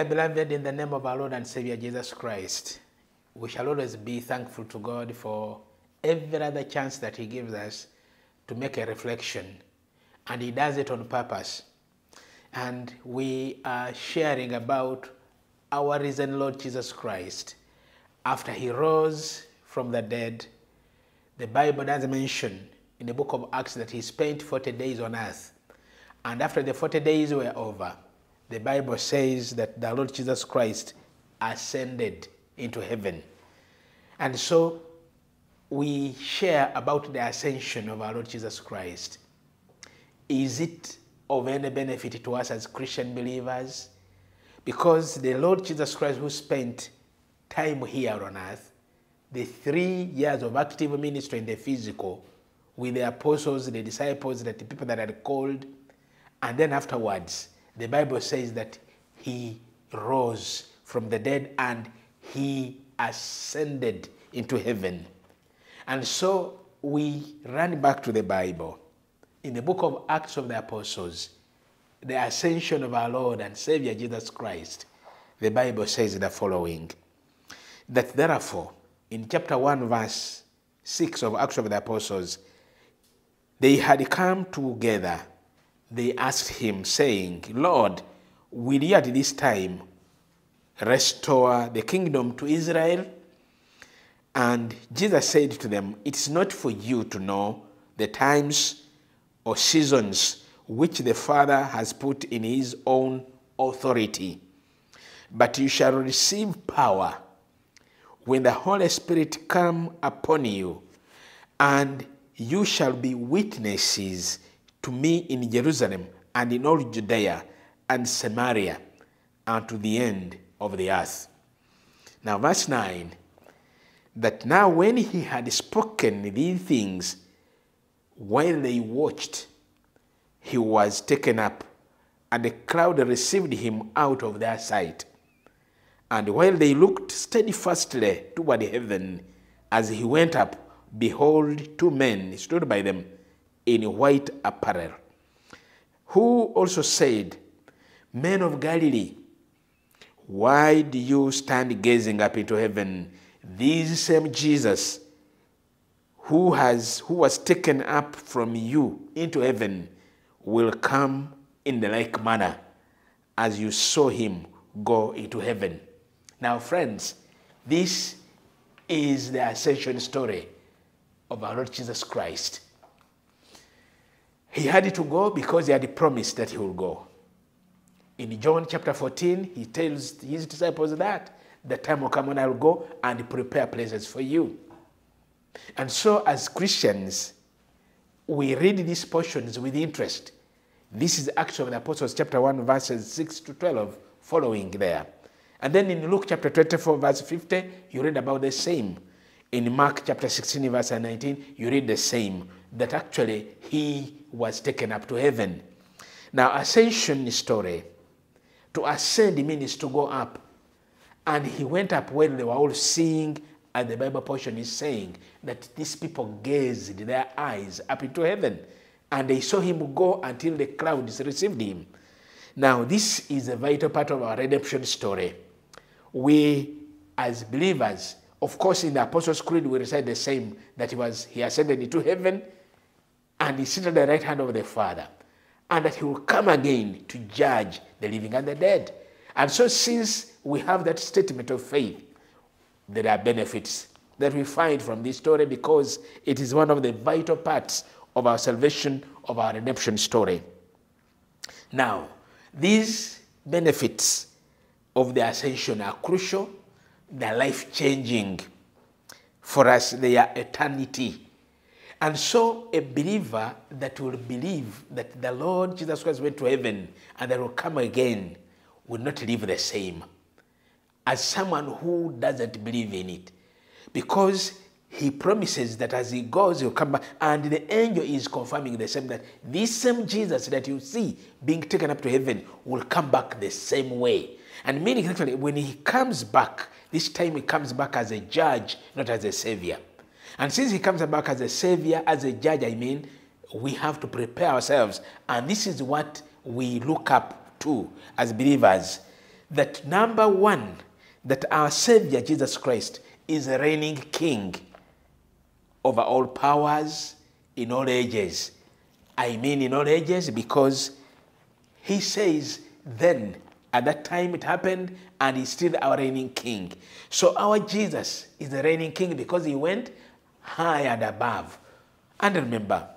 Dearly beloved, in the name of our Lord and Savior Jesus Christ, we shall always be thankful to God for every other chance that He gives us to make a reflection. And He does it on purpose. And we are sharing about our risen Lord Jesus Christ. After He rose from the dead, the Bible does mention in the book of Acts that He spent 40 days on earth. And after the 40 days were over, the Bible says that the Lord Jesus Christ ascended into heaven. And so we share about the ascension of our Lord Jesus Christ. Is it of any benefit to us as Christian believers? Because the Lord Jesus Christ, who spent time here on earth, the three years of active ministry in the physical, with the apostles, the disciples, the people that are called, and then afterwards, the Bible says that he rose from the dead and he ascended into heaven. And so we run back to the Bible. In the book of Acts of the Apostles, the ascension of our Lord and Savior Jesus Christ, the Bible says the following that therefore, in chapter 1, verse 6 of Acts of the Apostles, they had come together they asked him, saying, Lord, will you at this time restore the kingdom to Israel? And Jesus said to them, It is not for you to know the times or seasons which the Father has put in his own authority, but you shall receive power when the Holy Spirit come upon you, and you shall be witnesses to me in Jerusalem and in all Judea and Samaria and to the end of the earth. Now, verse 9 that now when he had spoken these things, while they watched, he was taken up, and the cloud received him out of their sight. And while they looked steadfastly toward heaven as he went up, behold, two men stood by them in white apparel, who also said, Men of Galilee, why do you stand gazing up into heaven? This same Jesus who, has, who was taken up from you into heaven will come in the like manner as you saw him go into heaven. Now, friends, this is the ascension story of our Lord Jesus Christ. He had to go because he had promised that he will go. In John chapter 14, he tells his disciples that the time will come when I will go and prepare places for you. And so, as Christians, we read these portions with interest. This is Acts of the Apostles, chapter 1, verses 6 to 12, following there. And then in Luke chapter 24, verse 50, you read about the same. In Mark chapter 16, verse 19, you read the same that actually he was taken up to heaven. Now, ascension story, to ascend means to go up. And he went up when they were all seeing, and the Bible portion is saying that these people gazed their eyes up into heaven, and they saw him go until the clouds received him. Now, this is a vital part of our redemption story. We, as believers, of course, in the Apostles' Creed, we recite the same that he was he ascended into heaven and he seated at the right hand of the Father, and that he will come again to judge the living and the dead. And so, since we have that statement of faith, there are benefits that we find from this story because it is one of the vital parts of our salvation, of our redemption story. Now, these benefits of the ascension are crucial, they're life changing for us, they are eternity. And so, a believer that will believe that the Lord Jesus Christ went to heaven and that will come again will not live the same as someone who doesn't believe in it. Because he promises that as he goes, he'll come back. And the angel is confirming the same that this same Jesus that you see being taken up to heaven will come back the same way. And meaning, actually, when he comes back, this time he comes back as a judge, not as a savior. And since he comes back as a savior, as a judge, I mean, we have to prepare ourselves. And this is what we look up to as believers that number one, that our Savior Jesus Christ is a reigning King over all powers in all ages. I mean, in all ages, because he says then, at that time it happened, and he's still our reigning king. So our Jesus is the reigning king because he went high and above. And remember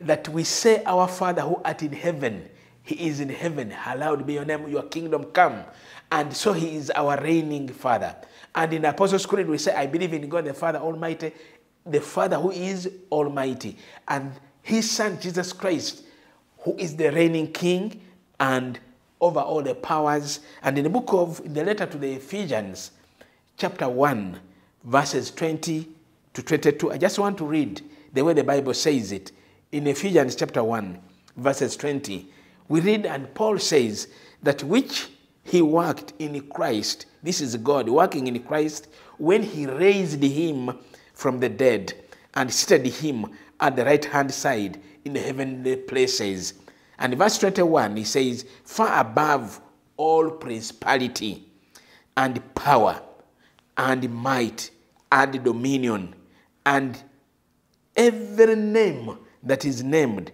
that we say, Our Father who art in heaven, he is in heaven, hallowed be your name, your kingdom come. And so he is our reigning Father. And in Apostles' Creed, we say, I believe in God the Father Almighty, the Father who is Almighty, and his Son Jesus Christ, who is the reigning King and over all the powers. And in the book of, in the letter to the Ephesians, chapter 1, verses 20 to 22, I just want to read the way the Bible says it. In Ephesians chapter 1, verses 20, we read, and Paul says, that which he worked in Christ, this is God working in Christ, when he raised him from the dead and seated him at the right hand side in the heavenly places and verse 21, he says, far above all principality and power and might and dominion and every name that is named,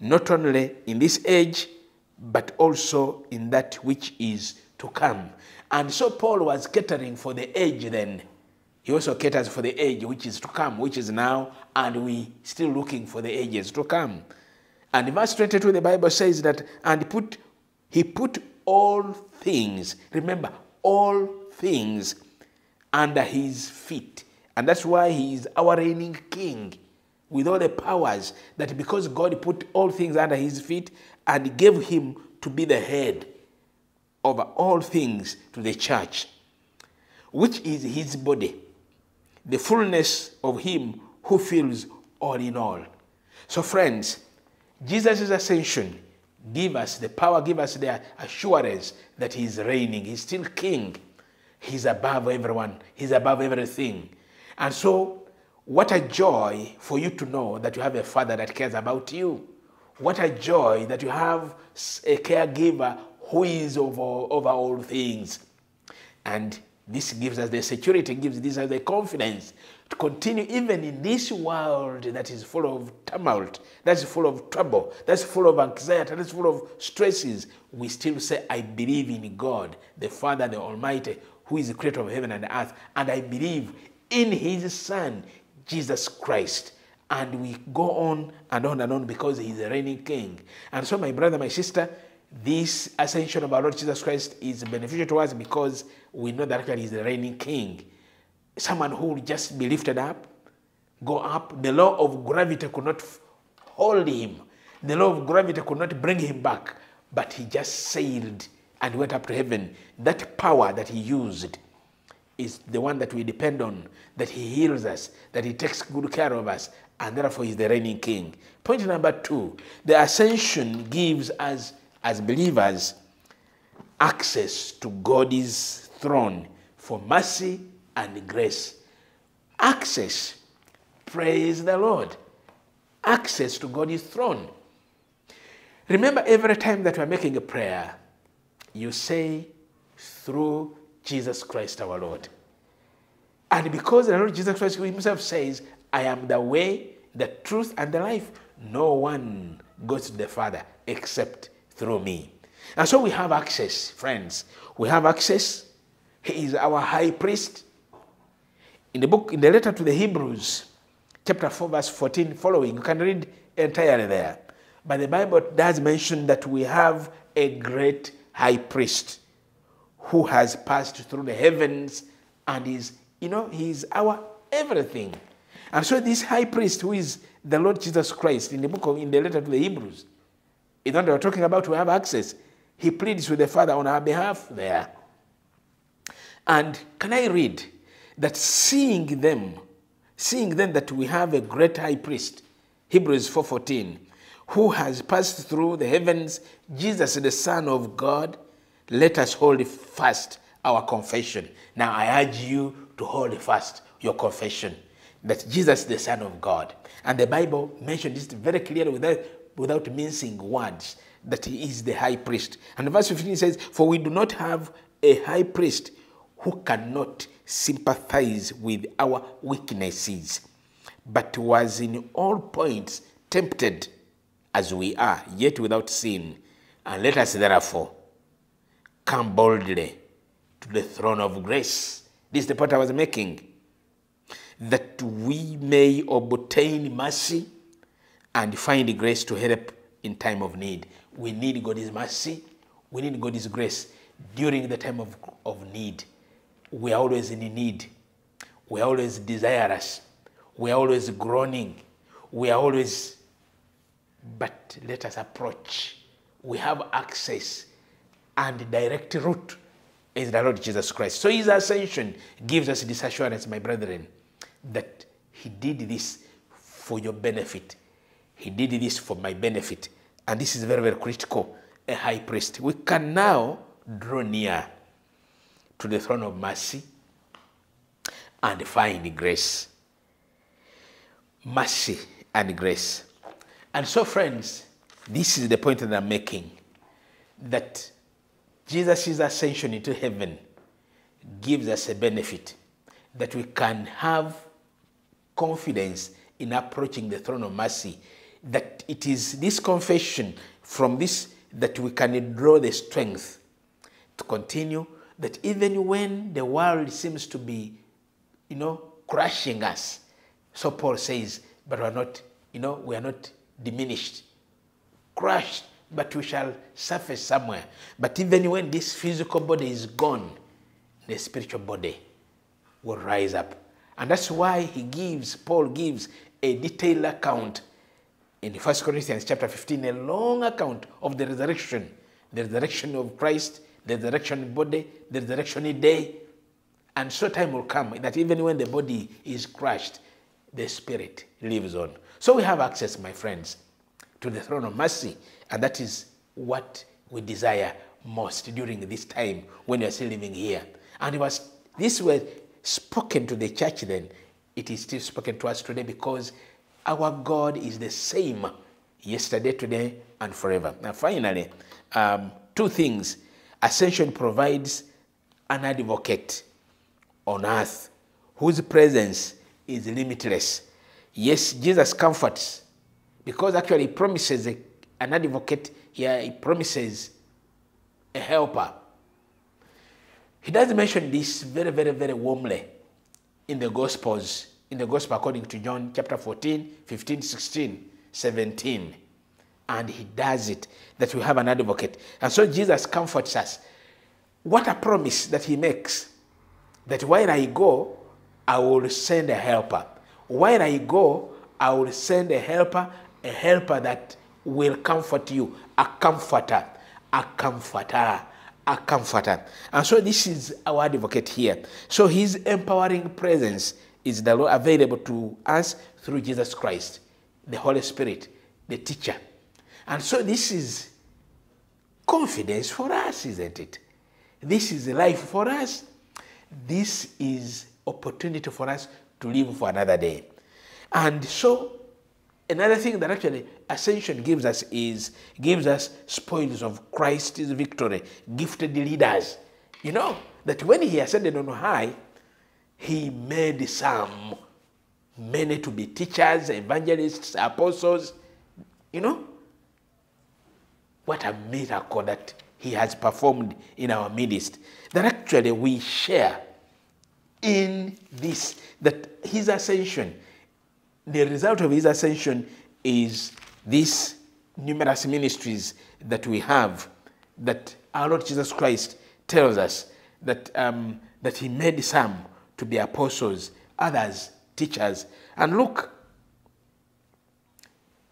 not only in this age, but also in that which is to come. And so Paul was catering for the age then. He also caters for the age which is to come, which is now, and we still looking for the ages to come. And verse 22, the Bible says that, and put, he put all things, remember, all things under his feet. And that's why he is our reigning king with all the powers that because God put all things under his feet and gave him to be the head over all things to the church, which is his body, the fullness of him who fills all in all. So, friends, Jesus' ascension give us the power, give us the assurance that he's reigning. He's still king. He's above everyone. He's above everything. And so, what a joy for you to know that you have a father that cares about you. What a joy that you have a caregiver who is over, over all things. And this gives us the security, gives this us the confidence to continue even in this world that is full of tumult, that's full of trouble, that's full of anxiety, that's full of stresses, we still say, I believe in God, the Father, the Almighty, who is the creator of heaven and earth, and I believe in his Son, Jesus Christ. And we go on and on and on because he's the reigning king. And so, my brother, my sister, this ascension of our Lord Jesus Christ is beneficial to us because we know that actually he's the reigning king someone who will just be lifted up, go up. The law of gravity could not hold him. The law of gravity could not bring him back, but he just sailed and went up to heaven. That power that he used is the one that we depend on, that he heals us, that he takes good care of us, and therefore he's the reigning king. Point number two, the ascension gives us, as believers, access to God's throne for mercy and grace. Access. Praise the Lord. Access to God's throne. Remember, every time that we're making a prayer, you say, through Jesus Christ our Lord. And because the Lord Jesus Christ himself says, I am the way, the truth, and the life, no one goes to the Father except through me. And so we have access, friends. We have access. He is our high priest in the book, in the letter to the Hebrews, chapter 4, verse 14 following, you can read entirely there. But the Bible does mention that we have a great high priest who has passed through the heavens and is, you know, he's our everything. And so this high priest who is the Lord Jesus Christ in the book of, in the letter to the Hebrews, is what we're talking about to have access. He pleads with the Father on our behalf there. And can I read that seeing them, seeing then that we have a great high priest, Hebrews 4.14, who has passed through the heavens, Jesus the Son of God, let us hold fast our confession. Now I urge you to hold fast your confession that Jesus is the Son of God. And the Bible mentioned this very clearly without, without mincing words, that he is the high priest. And verse 15 says, For we do not have a high priest who cannot sympathize with our weaknesses, but was in all points tempted as we are, yet without sin. And let us therefore come boldly to the throne of grace. This is the point I was making. That we may obtain mercy and find grace to help in time of need. We need God's mercy. We need God's grace during the time of, of need. We are always in need. We are always desirous. We are always groaning. We are always, but let us approach. We have access and direct route is the Lord Jesus Christ. So his ascension gives us this assurance, my brethren, that he did this for your benefit. He did this for my benefit. And this is very, very critical. A high priest. We can now draw near to the throne of mercy and find grace. Mercy and grace. And so, friends, this is the point that I'm making that Jesus' ascension into heaven gives us a benefit that we can have confidence in approaching the throne of mercy. That it is this confession from this that we can draw the strength to continue. That even when the world seems to be, you know, crushing us, so Paul says, but we're not, you know, we are not diminished, crushed, but we shall surface somewhere. But even when this physical body is gone, the spiritual body will rise up. And that's why he gives, Paul gives a detailed account in 1 Corinthians chapter 15, a long account of the resurrection, the resurrection of Christ, the resurrection body, the resurrection day. And so time will come that even when the body is crushed, the spirit lives on. So we have access, my friends, to the throne of mercy. And that is what we desire most during this time when you're still living here. And it was this was spoken to the church then. It is still spoken to us today because our God is the same yesterday, today, and forever. Now, finally, um, two things. Ascension provides an advocate on earth whose presence is limitless. Yes, Jesus comforts because actually he promises a, an advocate here, uh, he promises a helper. He does mention this very, very, very warmly in the Gospels, in the Gospel according to John chapter 14, 15, 16, 17. And he does it that we have an advocate. And so Jesus comforts us. What a promise that he makes that while I go, I will send a helper. While I go, I will send a helper a helper that will comfort you, a comforter, a comforter, a comforter. And so this is our advocate here. So his empowering presence is the Lord available to us through Jesus Christ, the Holy Spirit, the teacher. And so this is confidence for us, isn't it? This is life for us. This is opportunity for us to live for another day. And so Another thing that actually ascension gives us is gives us spoils of Christ's victory, gifted leaders. You know, that when he ascended on high, he made some many to be teachers, evangelists, apostles. You know, what a miracle that he has performed in our midst. That actually we share in this, that his ascension the result of his ascension is these numerous ministries that we have that our Lord Jesus Christ tells us that, um, that he made some to be apostles, others teachers. And look,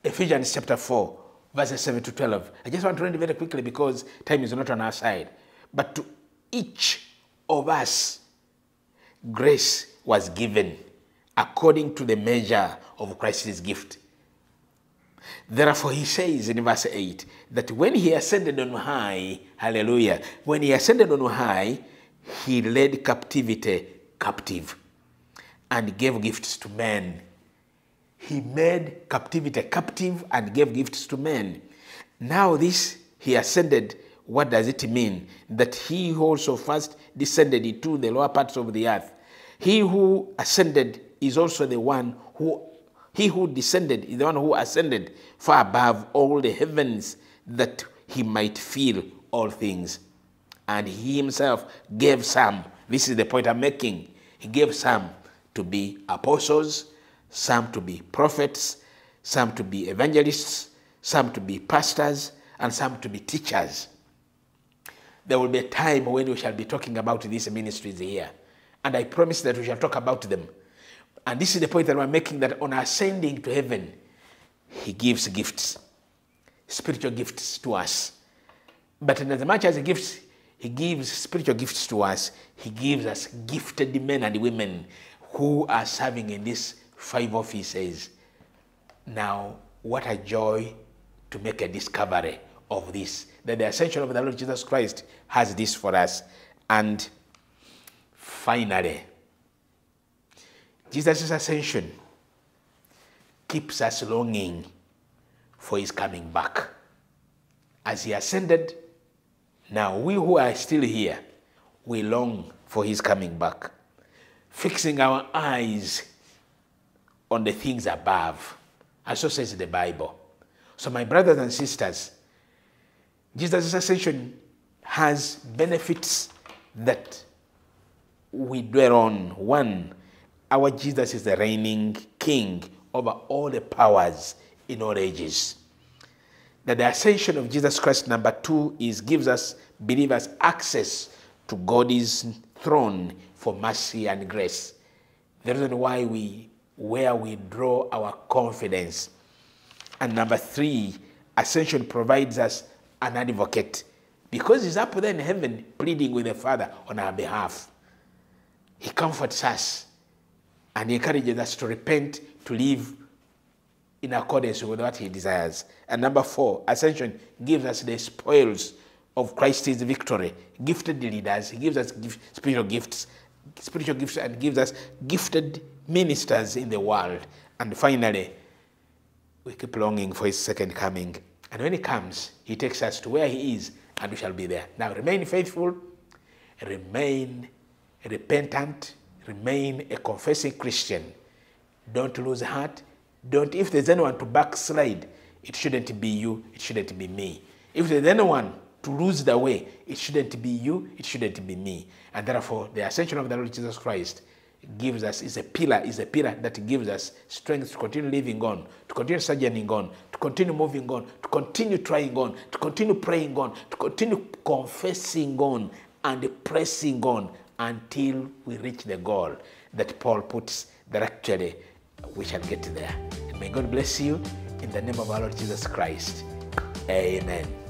Ephesians chapter 4, verses 7 to 12. I just want to read it very quickly because time is not on our side. But to each of us, grace was given according to the measure of Christ's gift. Therefore, he says in verse 8 that when he ascended on high, hallelujah, when he ascended on high, he led captivity captive and gave gifts to men. He made captivity captive and gave gifts to men. Now, this he ascended, what does it mean? That he also first descended into the lower parts of the earth. He who ascended is also the one who, he who descended is the one who ascended far above all the heavens that he might fill all things. And he himself gave some, this is the point I'm making, he gave some to be apostles, some to be prophets, some to be evangelists, some to be pastors, and some to be teachers. There will be a time when we shall be talking about these ministries here. And I promise that we shall talk about them. And this is the point that we're making that on ascending to heaven, he gives gifts, spiritual gifts to us. But in as much as he gives, he gives spiritual gifts to us, he gives us gifted men and women who are serving in these five offices. Now, what a joy to make a discovery of this. That the ascension of the Lord Jesus Christ has this for us. And finally, Jesus' ascension keeps us longing for his coming back. As he ascended, now we who are still here, we long for his coming back, fixing our eyes on the things above. as so says the Bible. So, my brothers and sisters, Jesus' ascension has benefits that we dwell on. One, our Jesus is the reigning king over all the powers in all ages. That the ascension of Jesus Christ, number two, is gives us believers access to God's throne for mercy and grace. The reason why we where we draw our confidence. And number three, ascension provides us an advocate because he's up there in heaven pleading with the Father on our behalf. He comforts us and he encourages us to repent, to live in accordance with what he desires. And number four, ascension gives us the spoils of Christ's victory. Gifted leaders, he gives us spiritual gifts, spiritual gifts, and gives us gifted ministers in the world. And finally, we keep longing for his second coming. And when he comes, he takes us to where he is, and we shall be there. Now, remain faithful, remain repentant, remain a confessing Christian. Don't lose heart. Don't, if there's anyone to backslide, it shouldn't be you, it shouldn't be me. If there's anyone to lose the way, it shouldn't be you, it shouldn't be me. And therefore, the ascension of the Lord Jesus Christ gives us, is a pillar, is a pillar that gives us strength to continue living on, to continue sojourning on, to continue moving on, to continue trying on, to continue praying on, to continue confessing on and pressing on until we reach the goal that Paul puts that actually we shall get there. May God bless you in the name of our Lord Jesus Christ. Amen.